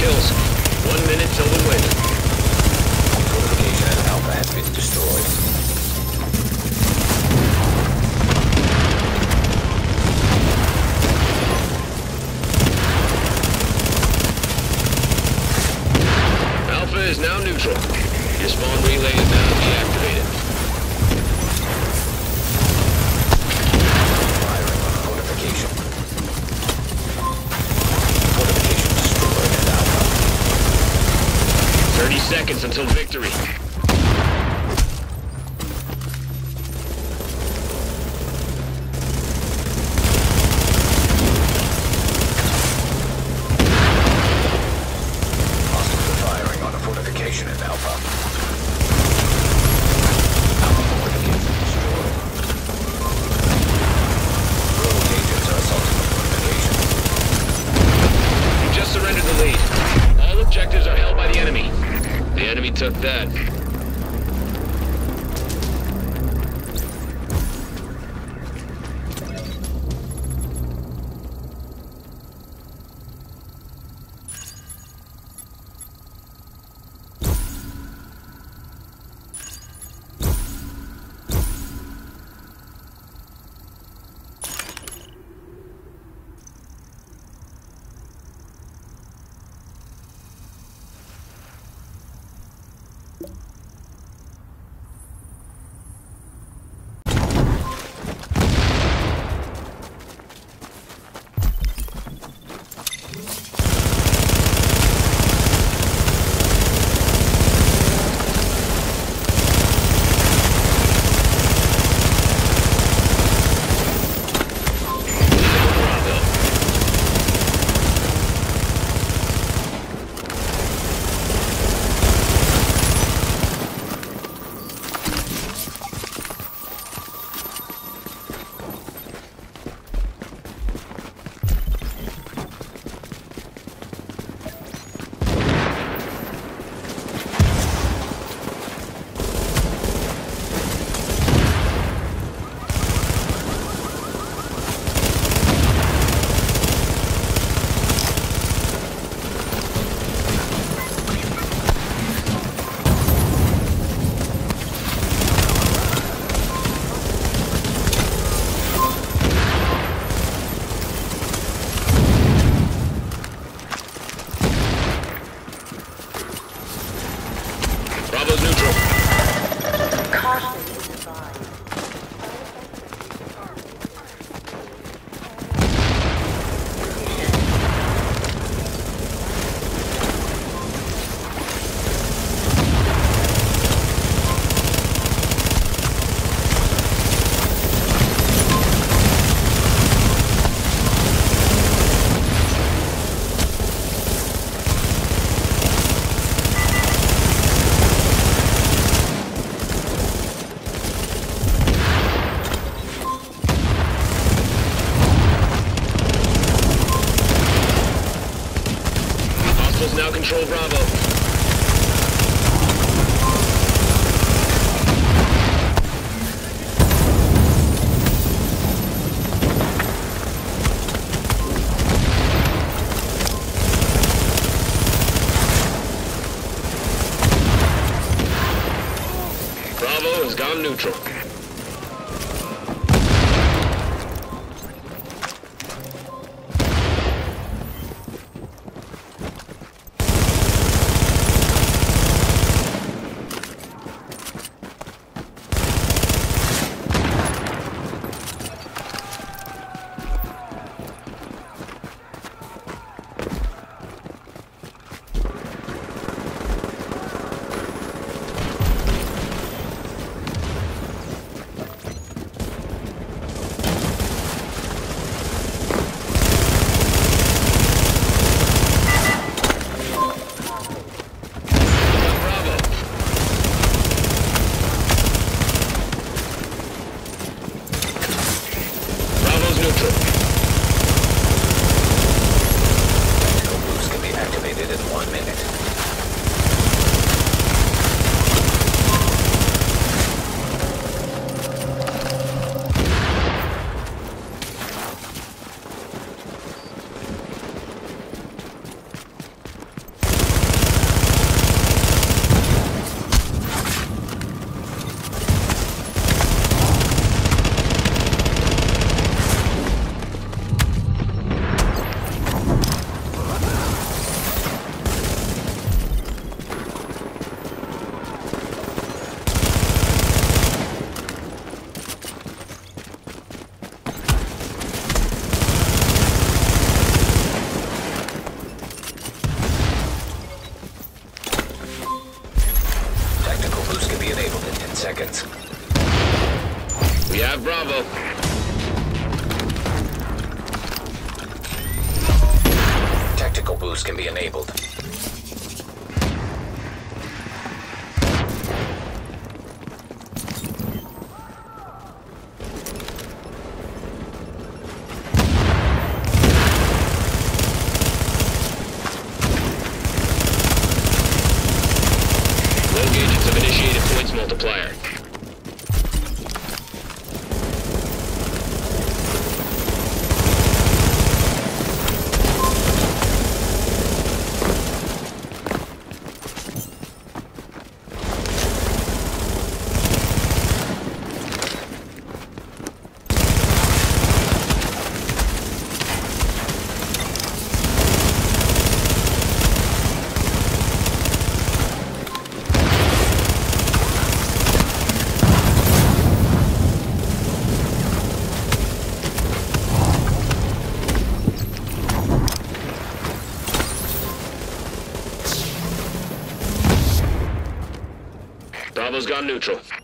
kills. Gone neutral.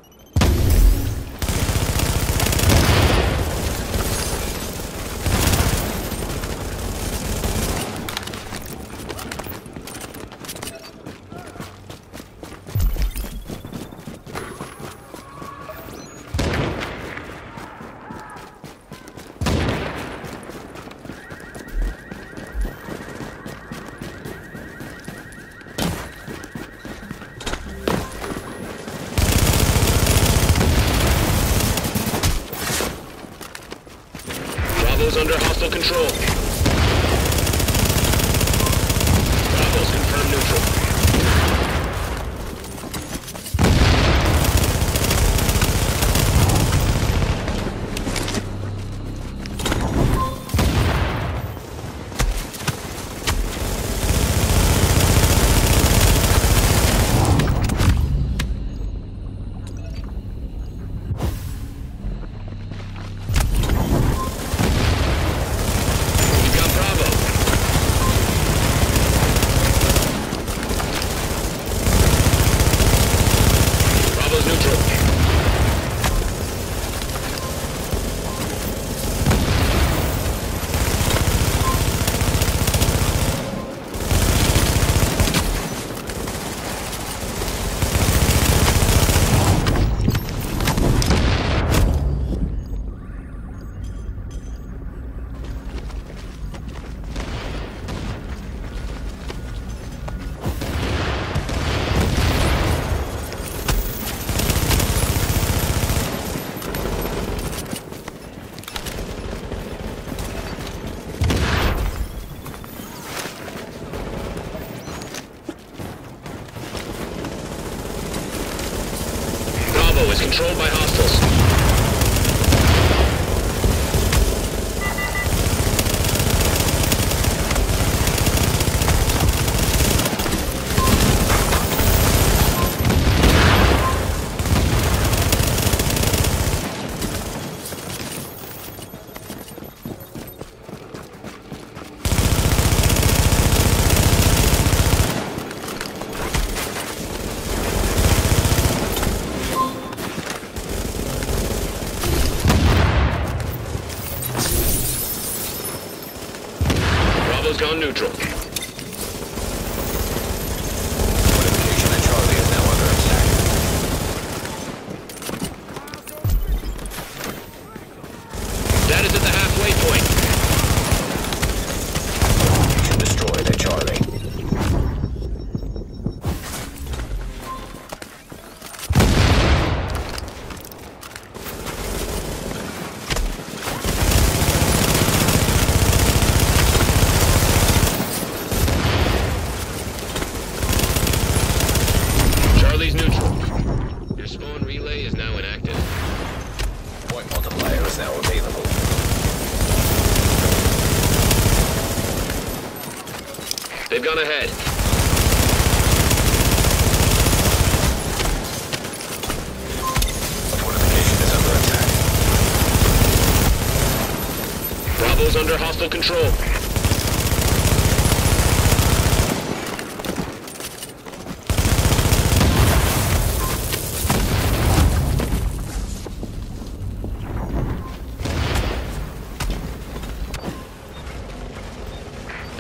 neutral.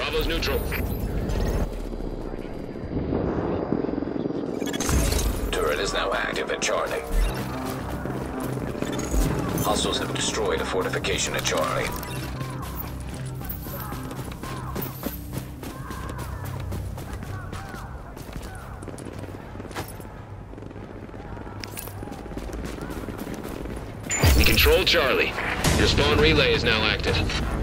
Bravo's neutral. Turret is now active at Charlie. Hostiles have destroyed a fortification at Charlie. Control Charlie. Your spawn relay is now active.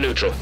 Neutral.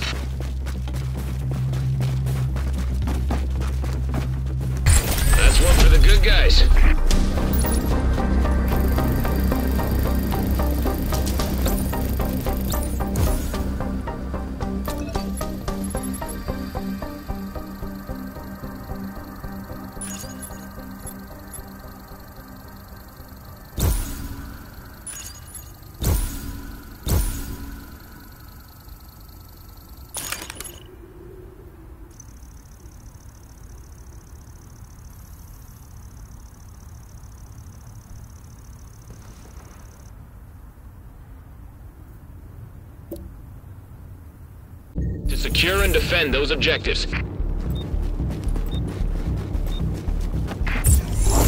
Secure and defend those objectives.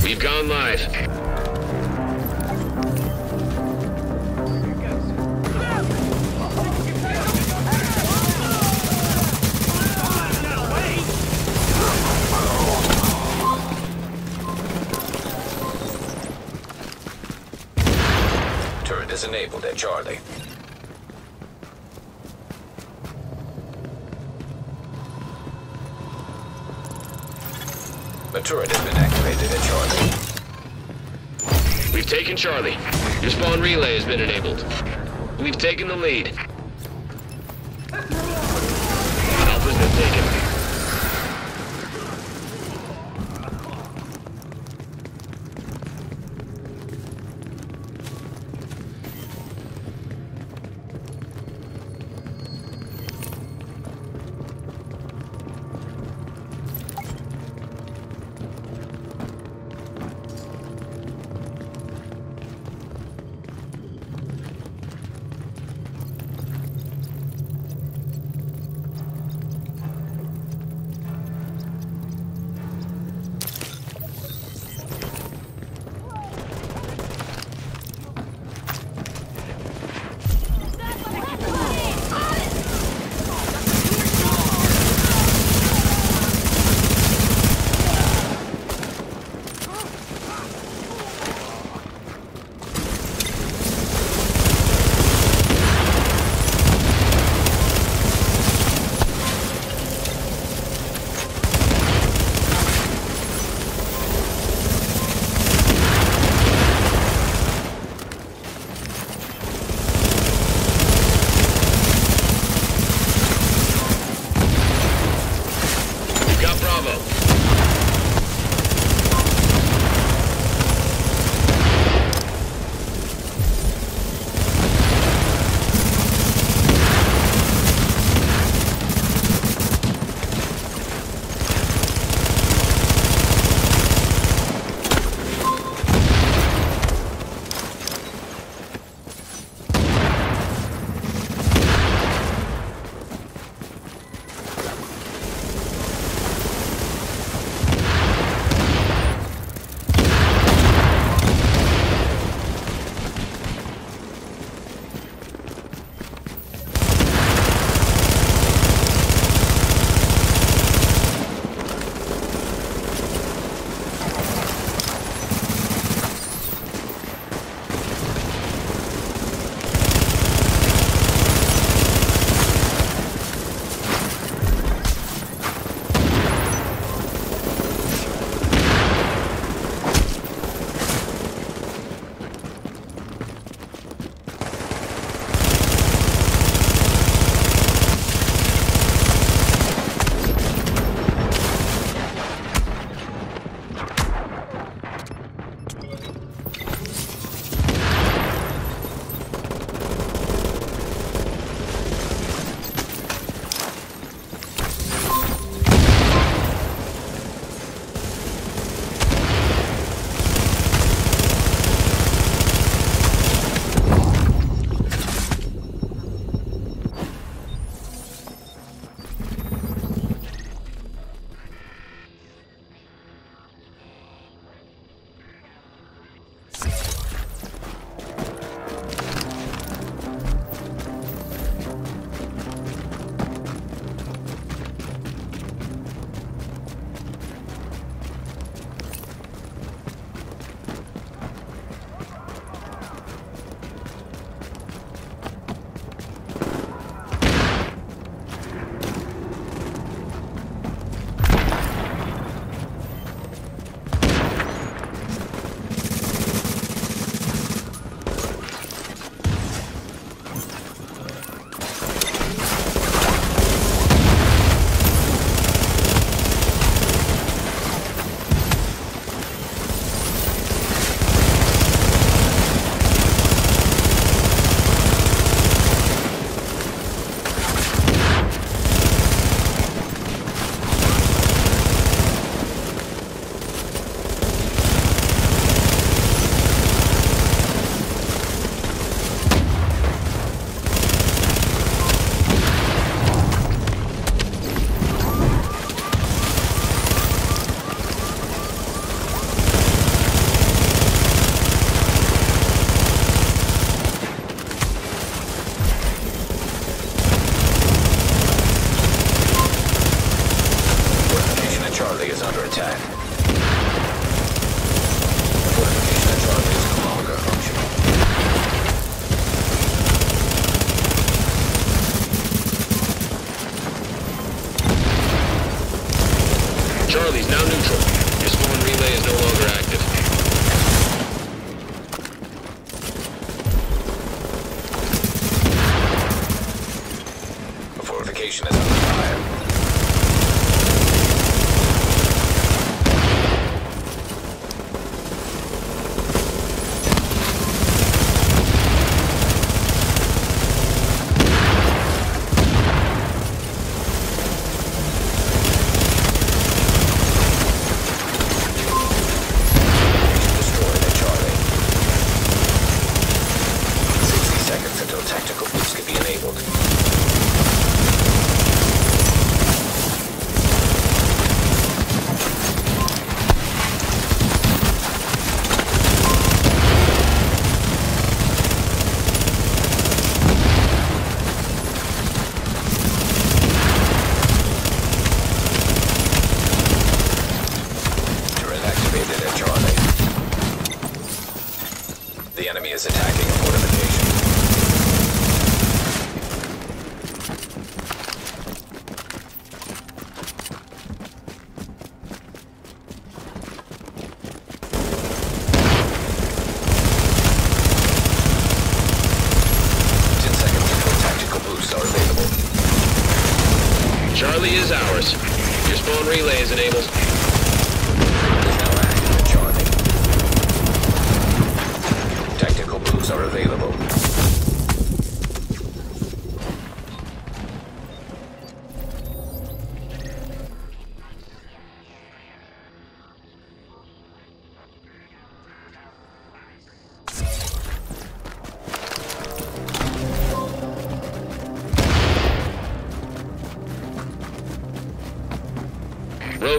We've gone live. Turret is enabled at Charlie. Turret has been activated at Charlie. We've taken Charlie. Your spawn relay has been enabled. We've taken the lead.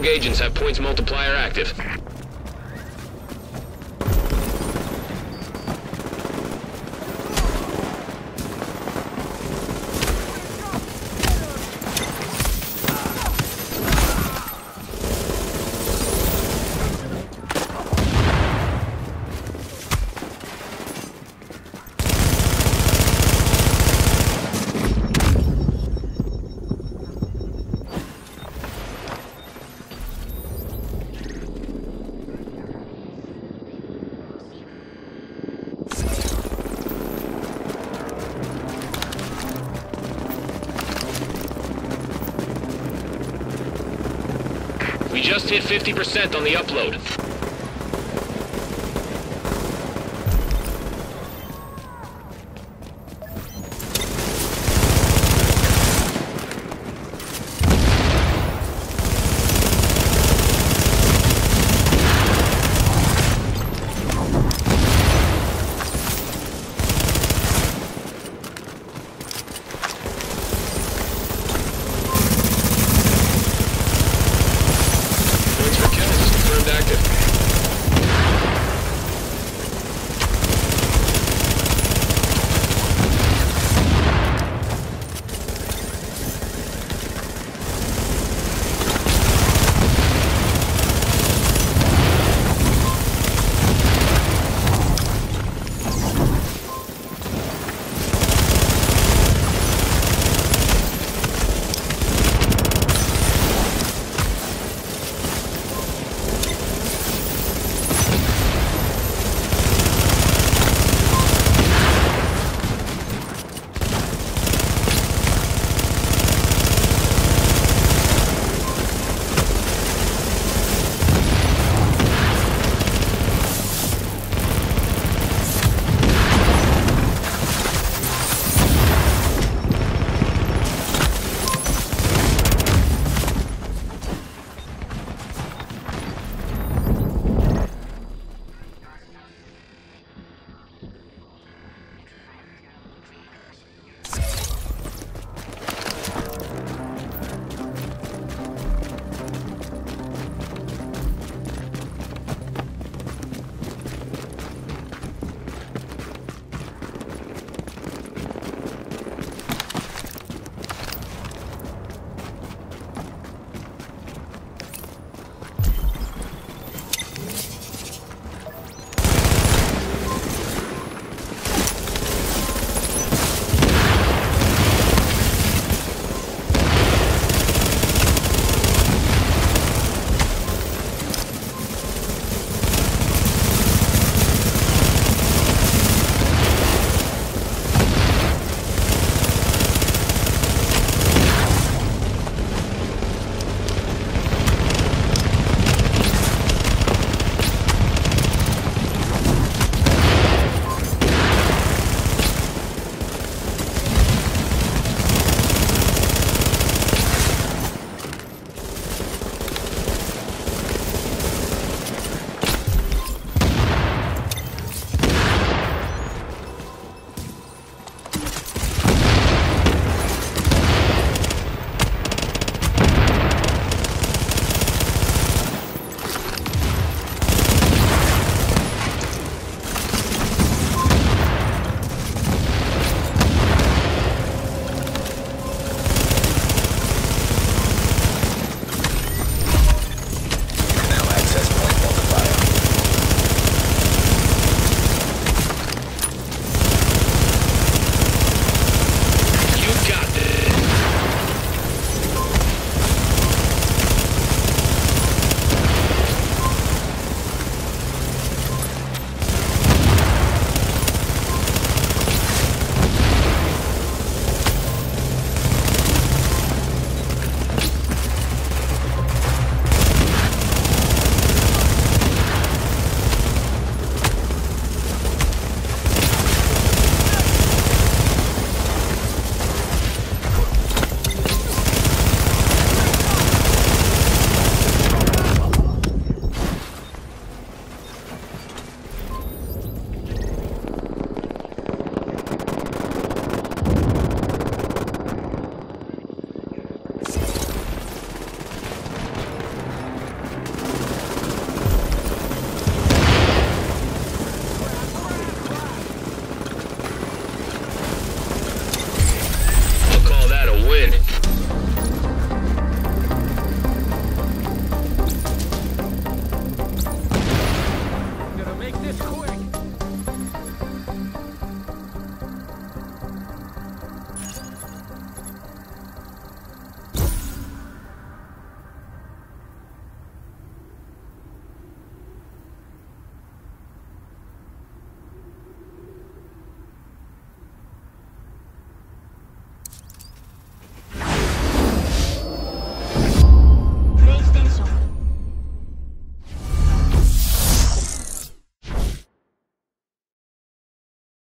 agents have points multiplier active. hit 50% on the upload.